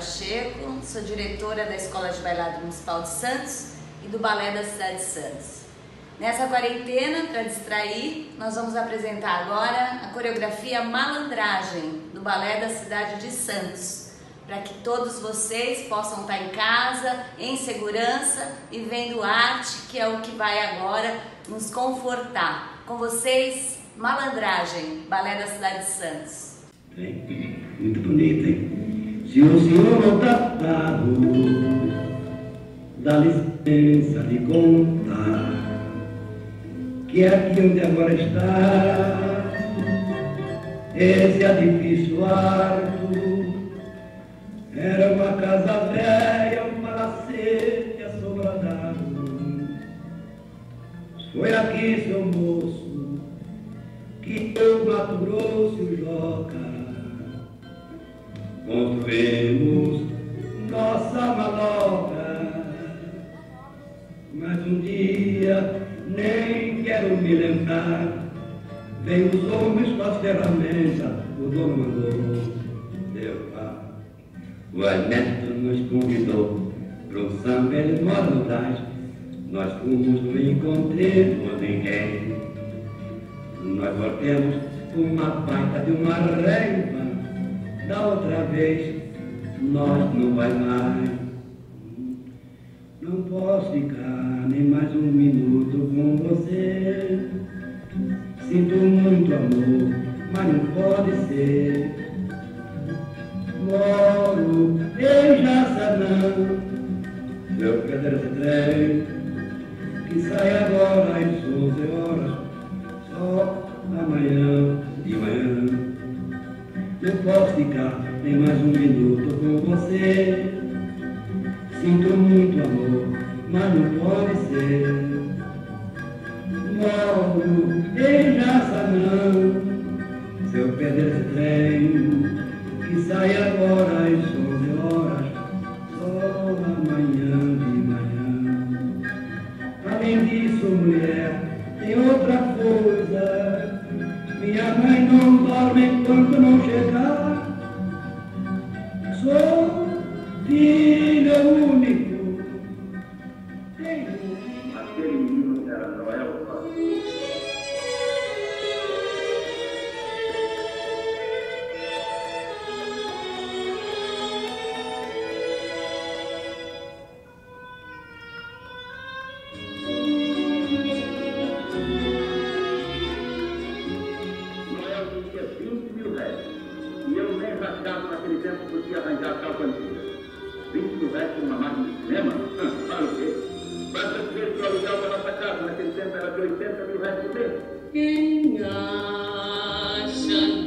Pacheco, sou diretora da Escola de Bailado Municipal de Santos e do Balé da Cidade de Santos. Nessa quarentena, para distrair, nós vamos apresentar agora a coreografia Malandragem do Balé da Cidade de Santos, para que todos vocês possam estar em casa, em segurança e vendo arte, que é o que vai agora nos confortar. Com vocês, Malandragem, Balé da Cidade de Santos. Muito bonito? Se o senhor não tratado, dá licença de contar que aqui onde agora está, esse edifício alto, era uma casa velha, um palacete assombrado. Foi aqui, seu moço, que eu Mato Grosso o Joca construímos nossa maloca. Mas um dia nem quero me lembrar. Vem os homens com as ferramentas, o dono mandou, pá. O Ernesto nos convidou pro samba, ele mora no. Nós fomos no encontro com ninguém. Nós voltemos com uma baita de uma raiva. Da outra vez, nós não vai mais. Não posso ficar nem mais um minuto com você. Sinto muito amor, mas não pode ser. Moro em Jaçanã, seu pedreiro trem, que sai agora às 11 horas, só amanhã posso ficar nem mais um minuto com você. Rasgado naquele tempo podia arranjar tal quantia. 20 mil réis por uma máquina de cinema? Para o quê? Basta dizer que o aluguel da nossa casa naquele tempo era de 80 mil réis por mês. Quem acha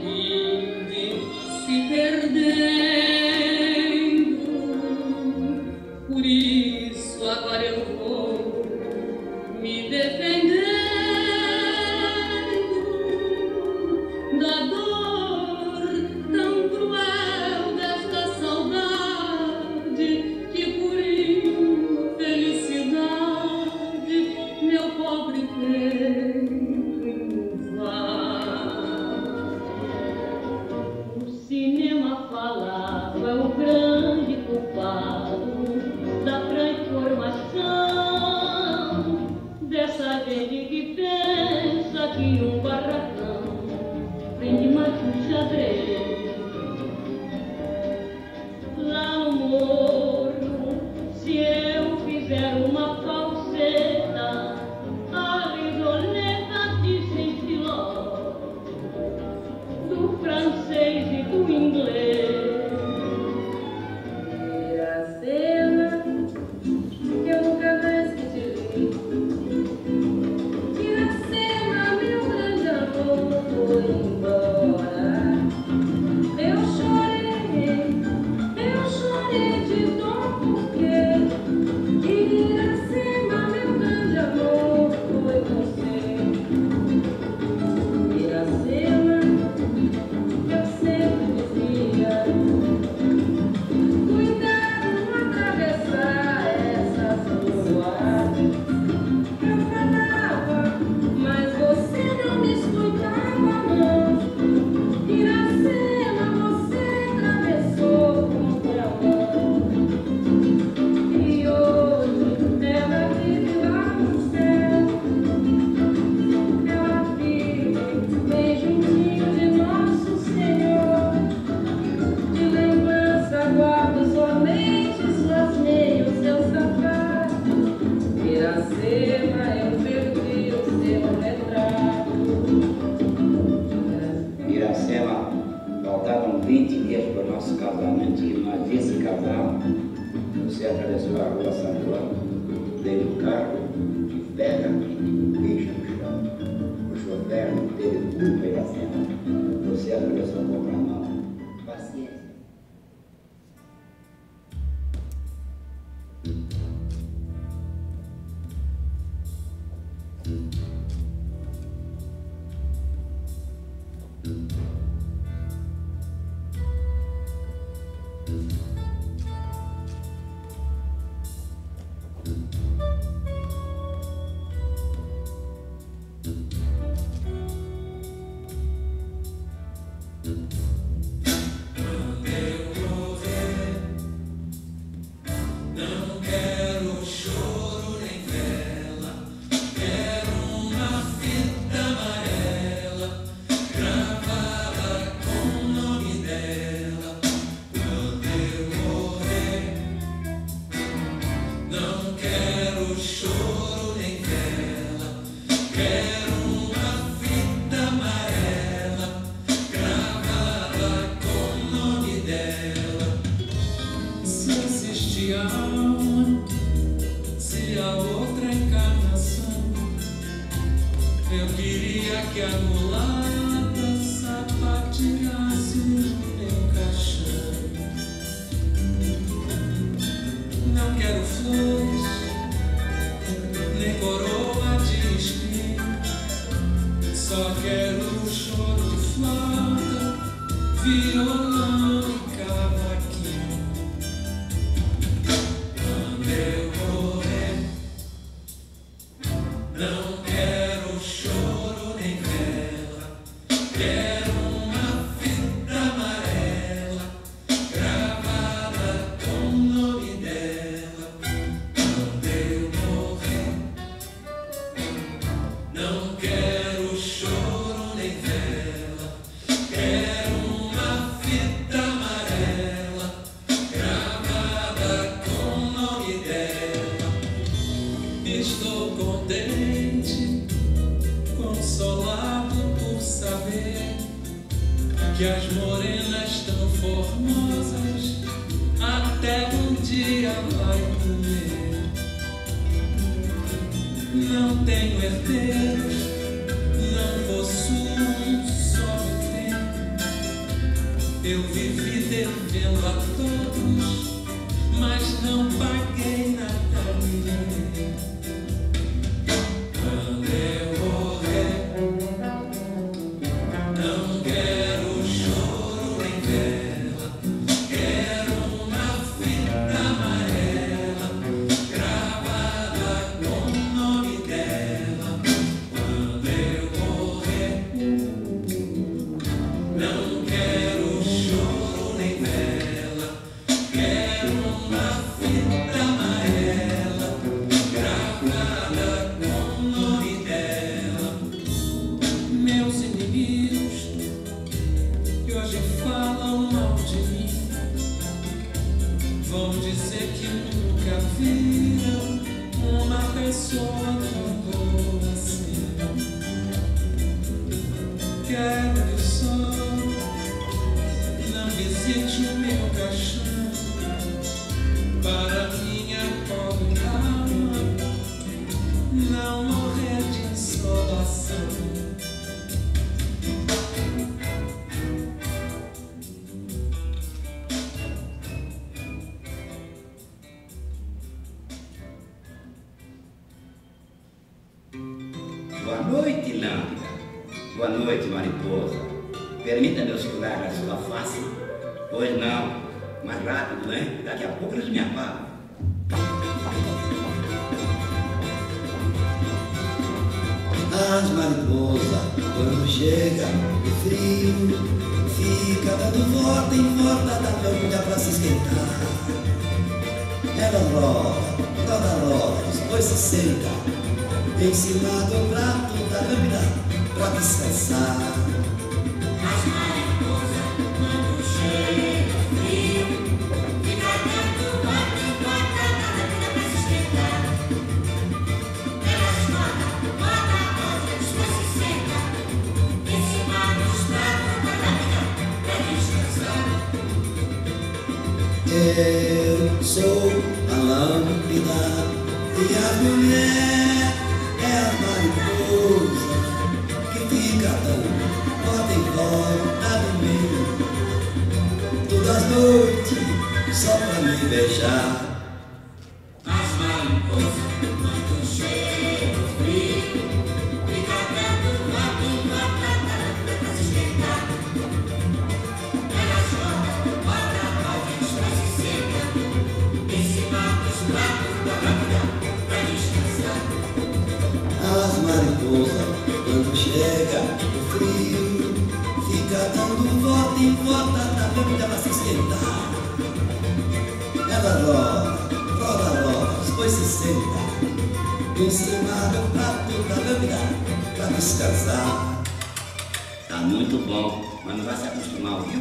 muito bom, mas não vai se acostumar a ouvir.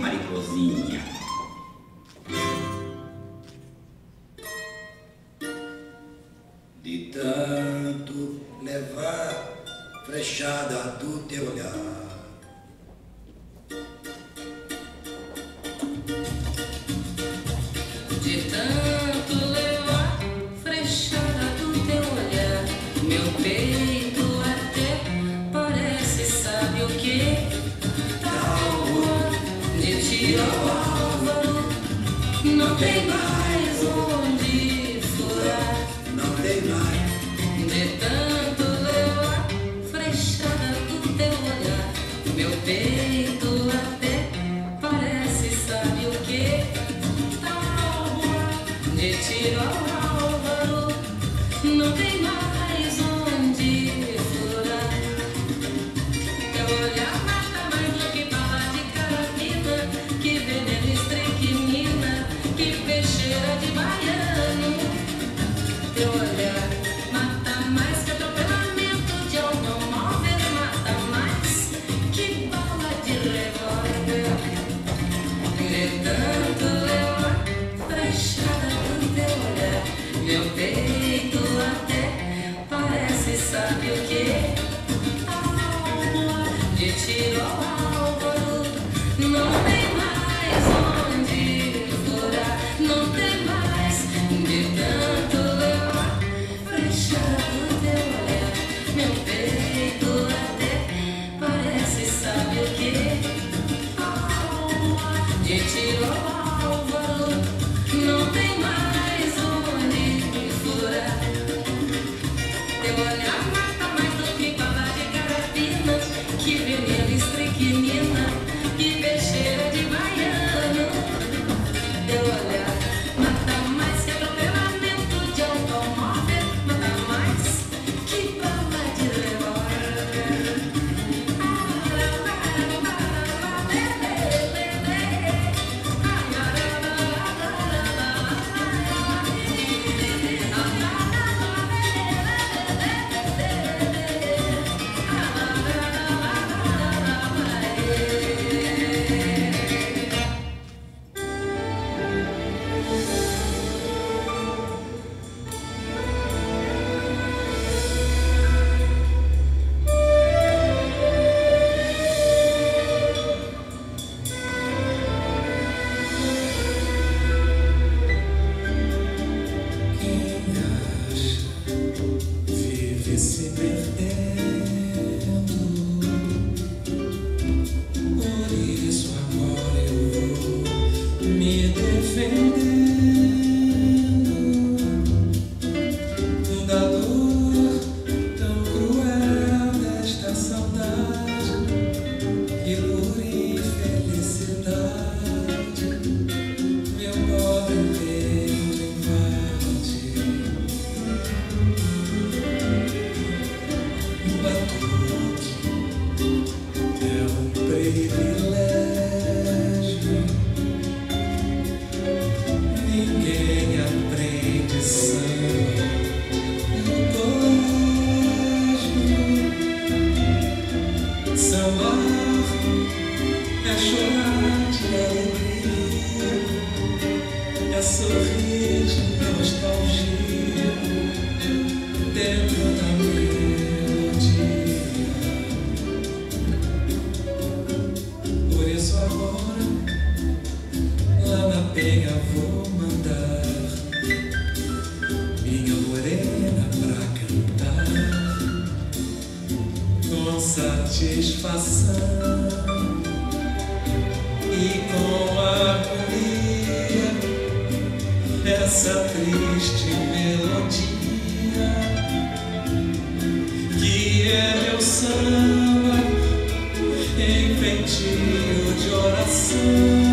com satisfação e com agonia essa triste melodia que é meu samba em feitio de oração.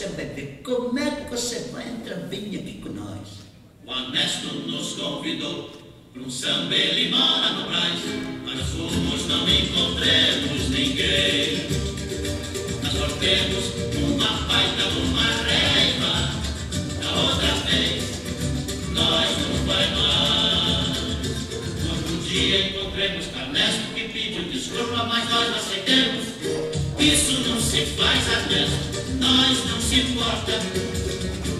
você vai ver como é que você vai entrar bem aqui com nós. O Ernesto nos convidou para um samba ele mora no Brás, mas fomos não encontremos ninguém. Nós só uma paz da uma se importa,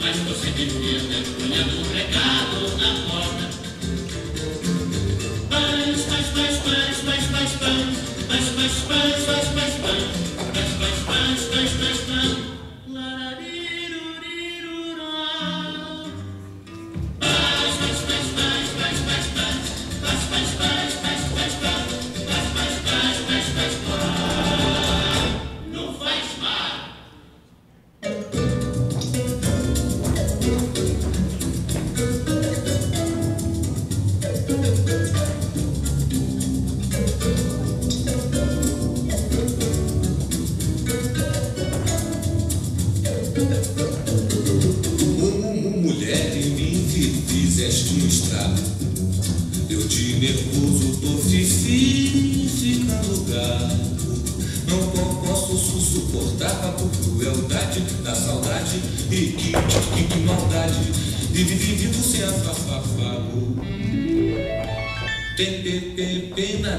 mas você devia ter colhido um recado na mão.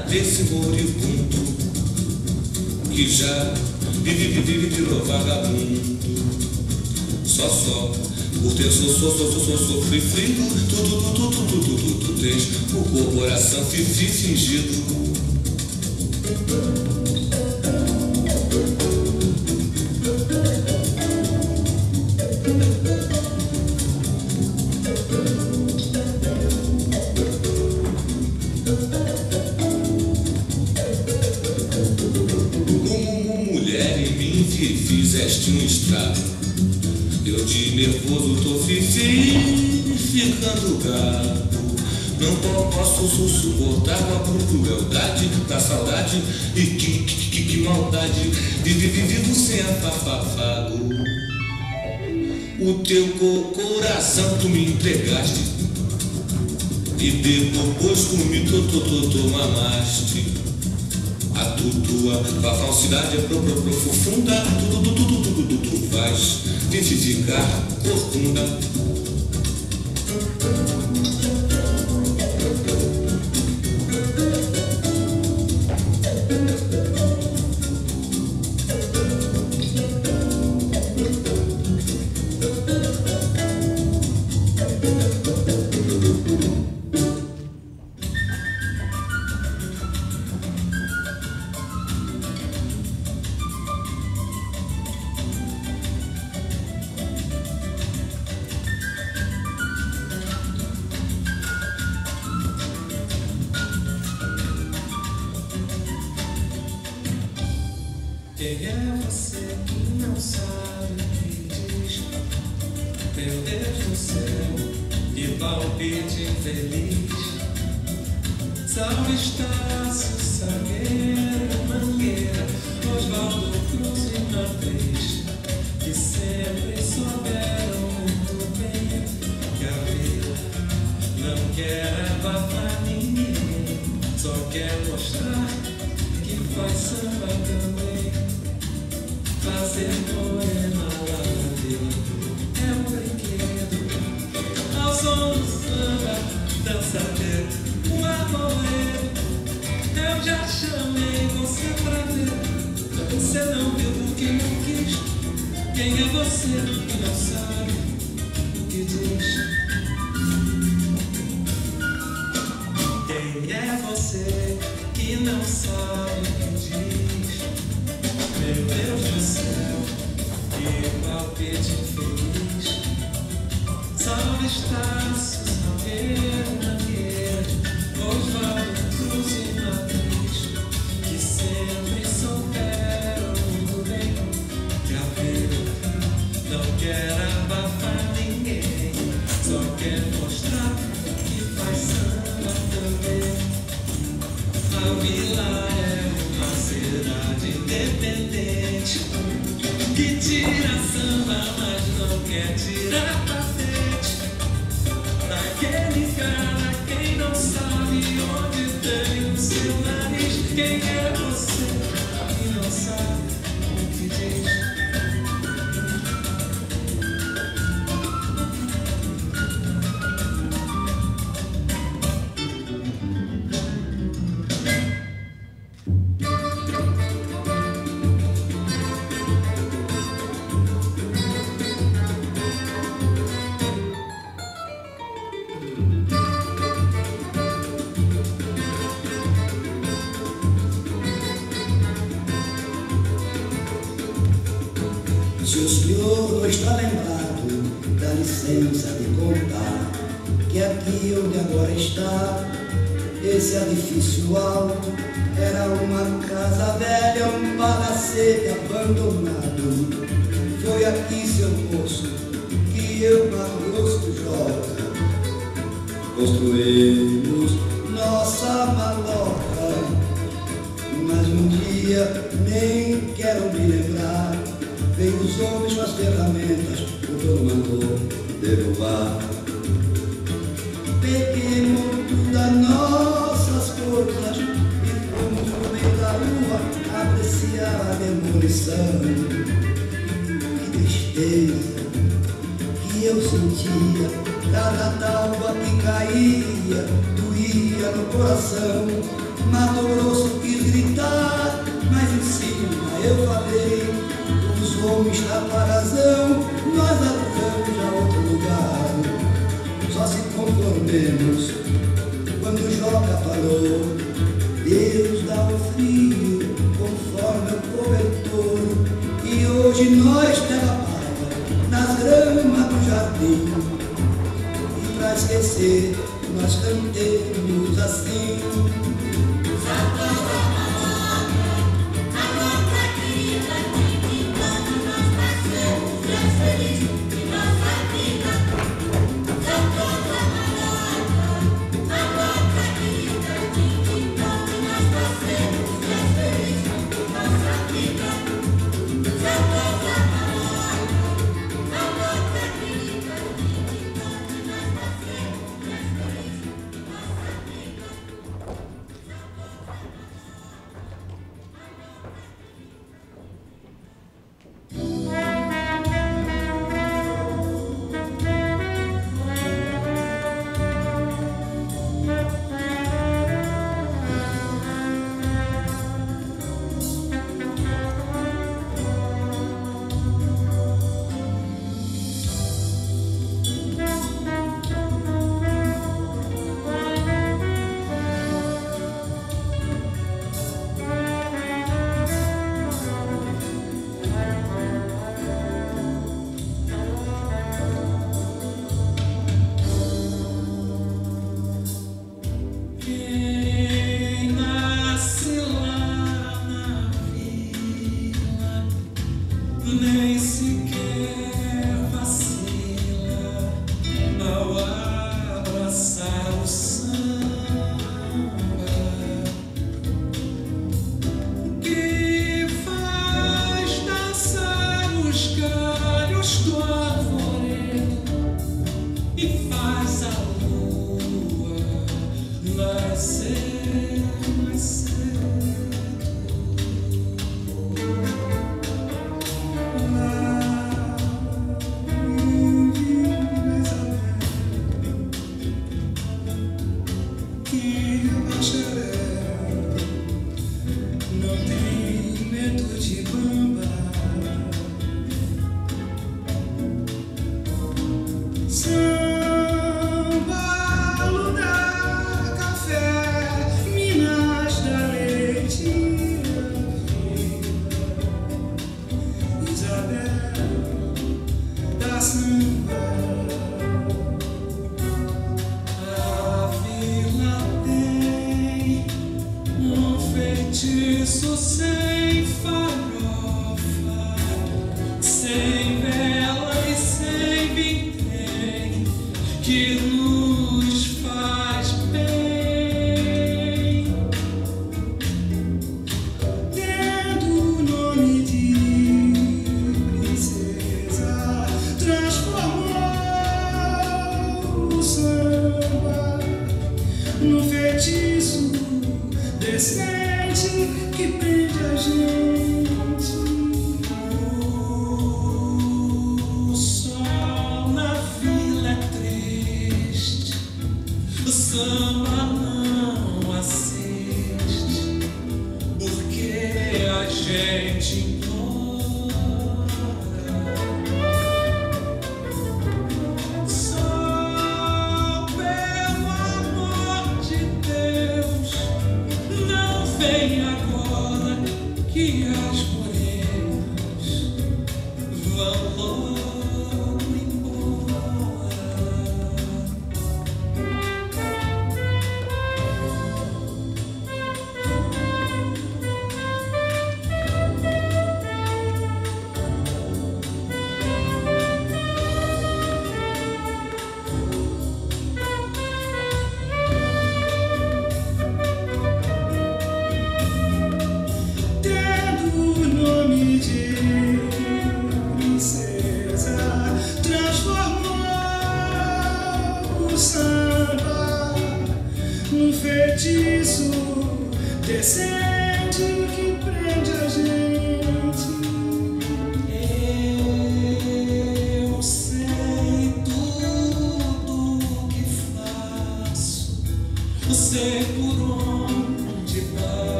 Desse moribundo que já vive, vive, virou vagabundo. Só, só, por ter so, so, so, so, so, sofrido, tudo, tudo, tudo, tudo, tudo, tu tens o coração fifi fingido. Coração tu me entregaste e depois tu me to, to, to, to mamaste. A tu, tua a falsidade é pro, pro, profunda, tudo, tudo, tudo, tudo, tudo, tu de te ficar corcunda. Não viu porque não quis. Quem é você que não sabe o que diz? Quem é você que não sabe o que diz? Meu Deus do céu, que palpite infeliz. Salve Estácio, Salgueiro, tira samba, mas não quer tirar licença de contar que aqui onde agora está, esse edifício alto era uma casa velha, um palacete abandonado. Foi aqui, seu moço, que eu, Magosto Jota, construímos nossa maloca. Mas um dia, nem quero me lembrar, veio os homens com as ferramentas, yo mando de robar. Peguemos todas nossas coisas e fomos no meio da rua apreciar a demolição. Que tristeza que eu sentia, cada tábua que caía doía no coração. Mato Grosso quis gritar, mas em cima eu falei: os homens da parazão. Falou, Deus dá o frio conforme o cobertor, e hoje nós paga nas gramas do jardim. E pra esquecer, nós cantemos assim.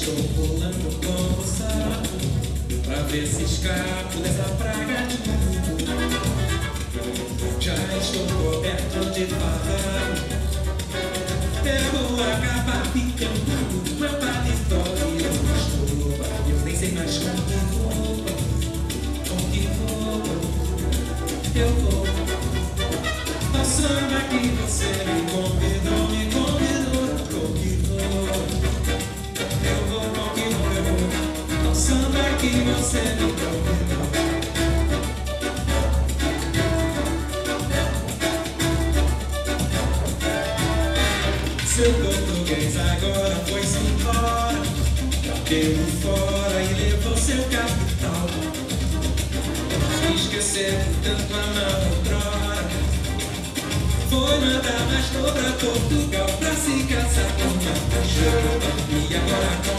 Estou pulando como sapo pra ver se escapo dessa praga de mundo. estou coberto de farrão. Eu vou acabar ficando meu paletó e eu estou. Eu nem sei mais com que roupa, com que roupa eu vou. Ao samba que você Seu português agora foi-se embora Deu fora e levou seu capital. Esquecer tanto amar outrora. Foi mandar mais pra Portugal Pra se casar com uma paixão E agora com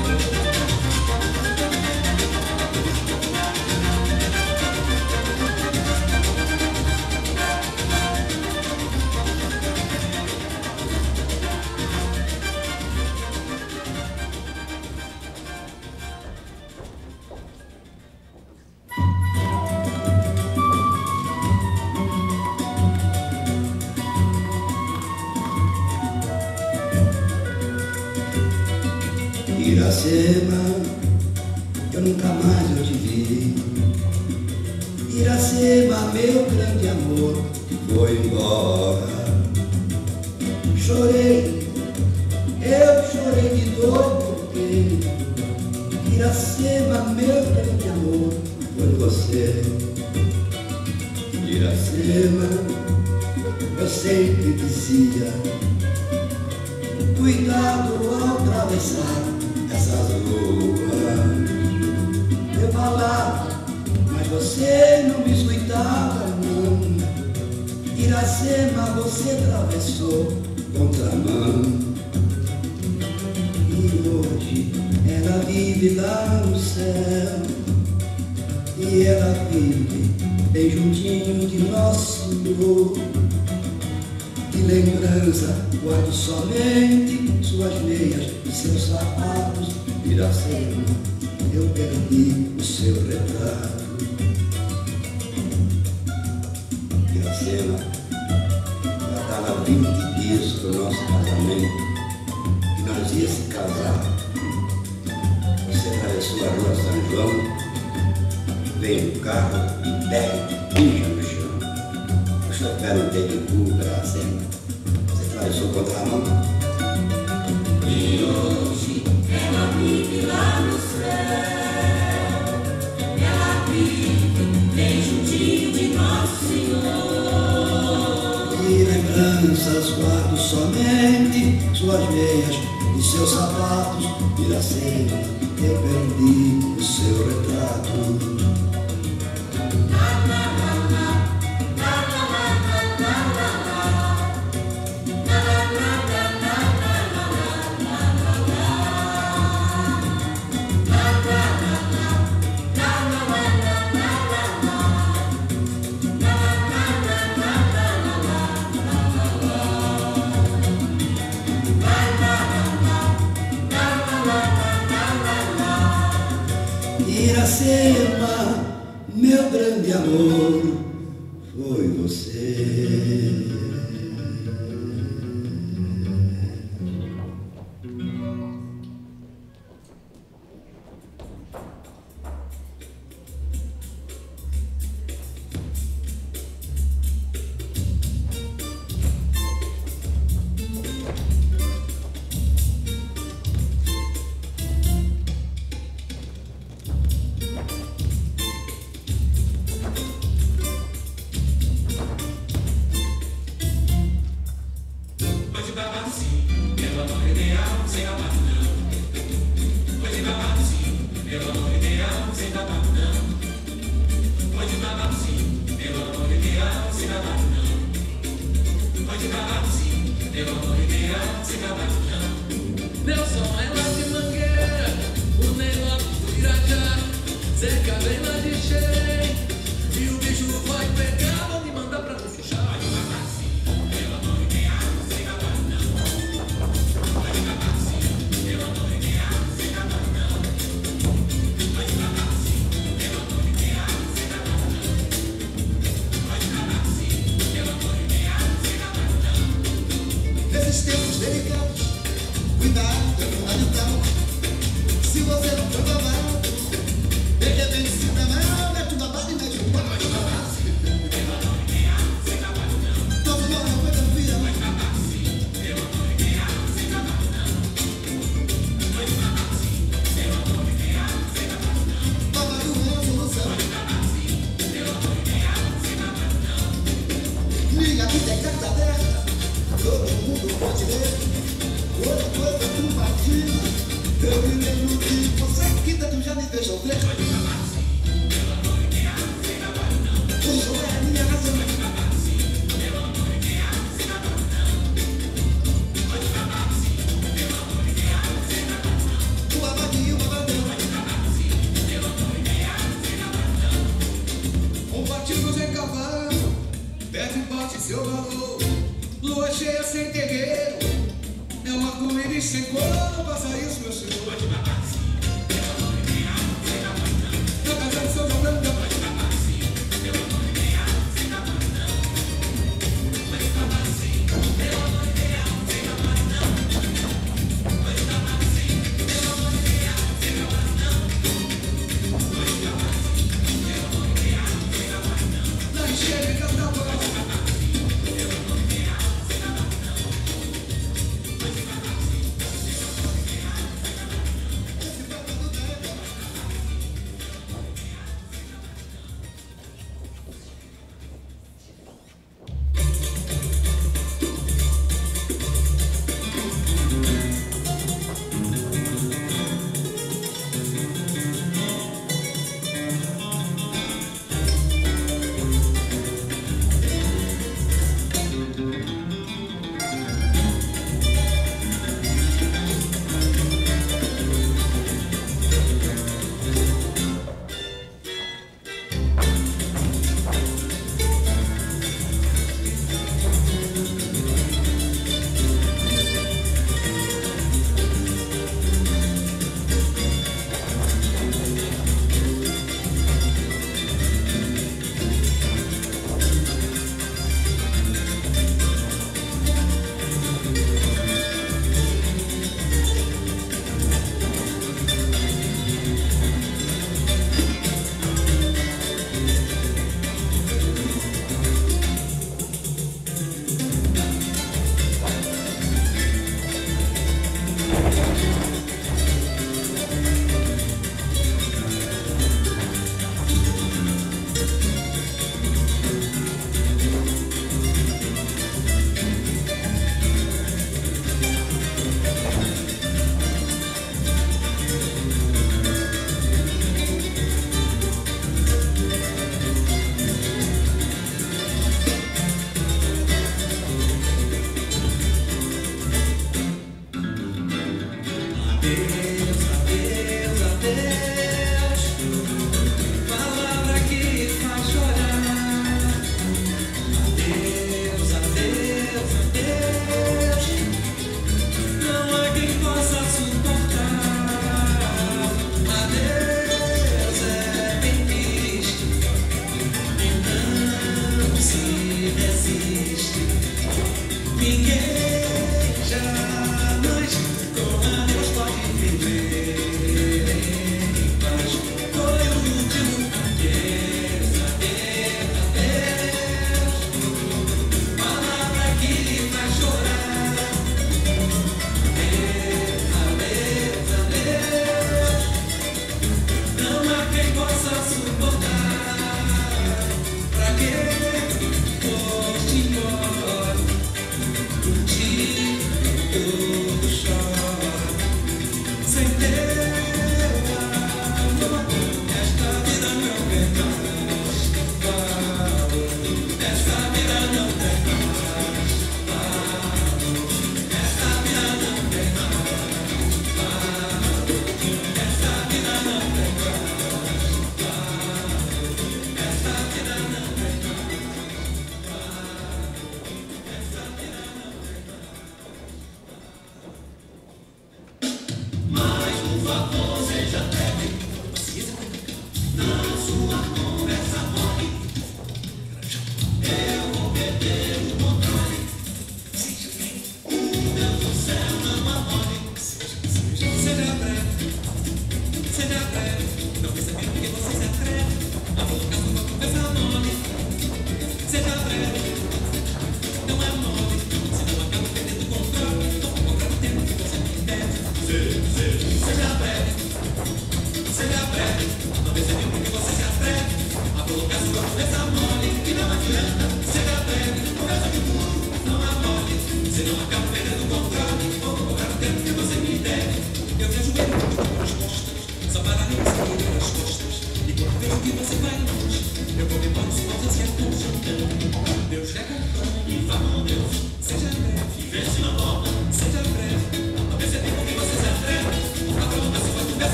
atravessou a rua São João, veio no carro e pega, pincha no chão. O chofé não teve culpa, Iracema. Você atravessou contra a mão. E hoje ela vive lá no céu. Ela vive bem juntinho de Nosso Senhor. E lembranças guardo somente suas meias e seus sapatos. Iracema, eu perdi o seu retrato. Amor,